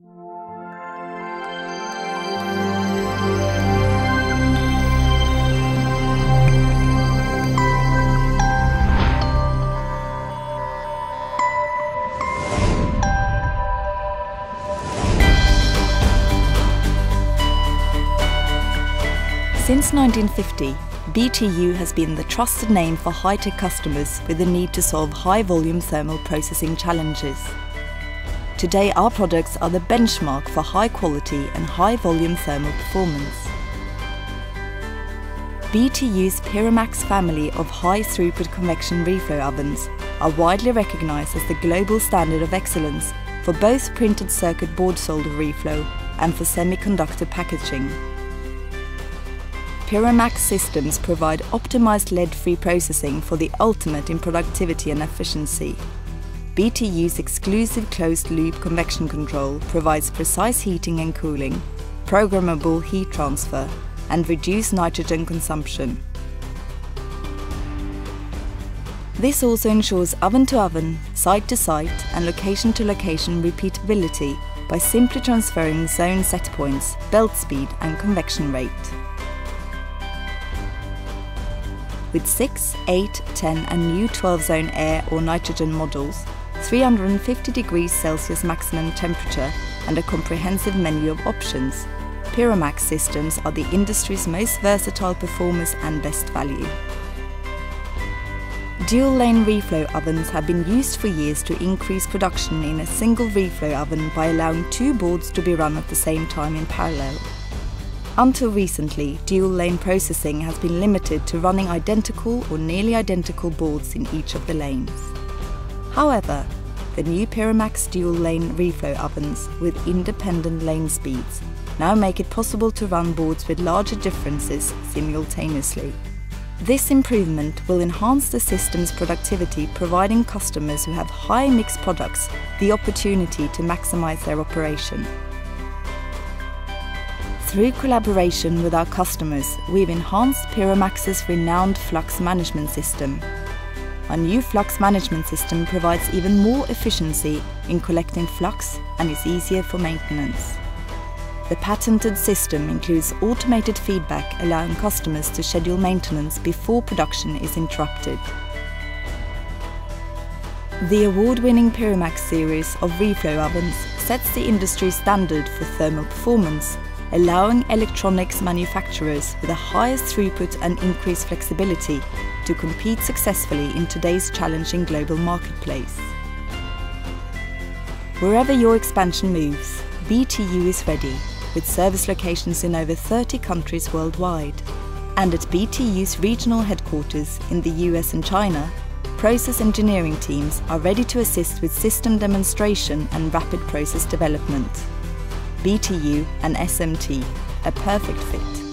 Since 1950, BTU has been the trusted name for high-tech customers with the need to solve high-volume thermal processing challenges. Today our products are the benchmark for high quality and high volume thermal performance. BTU's Pyramax family of high throughput convection reflow ovens are widely recognized as the global standard of excellence for both printed circuit board solder reflow and for semiconductor packaging. Pyramax systems provide optimized lead-free processing for the ultimate in productivity and efficiency. BTU's exclusive closed-loop convection control provides precise heating and cooling, programmable heat transfer, and reduced nitrogen consumption. This also ensures oven-to-oven, site-to-site and location-to-location repeatability by simply transferring zone set points, belt speed and convection rate. with 6, 8, 10 and new 12 zone air or nitrogen models, 350 degrees Celsius maximum temperature and a comprehensive menu of options. Pyramax systems are the industry's most versatile performers and best value. Dual lane reflow ovens have been used for years to increase production in a single reflow oven by allowing two boards to be run at the same time in parallel. Until recently, dual lane processing has been limited to running identical or nearly identical boards in each of the lanes. However, the new Pyramax dual lane reflow ovens with independent lane speeds now make it possible to run boards with larger differences simultaneously. This improvement will enhance the system's productivity providing customers who have high mix products the opportunity to maximize their operation. Through collaboration with our customers, we've enhanced Pyramax's renowned flux management system. Our new flux management system provides even more efficiency in collecting flux and is easier for maintenance. The patented system includes automated feedback allowing customers to schedule maintenance before production is interrupted. The award-winning Pyramax series of reflow ovens sets the industry standard for thermal performance allowing electronics manufacturers with the highest throughput and increased flexibility to compete successfully in today's challenging global marketplace. Wherever your expansion moves, BTU is ready, with service locations in over 30 countries worldwide. And at BTU's regional headquarters in the US and China, process engineering teams are ready to assist with system demonstration and rapid process development. BTU and SMT, a perfect fit.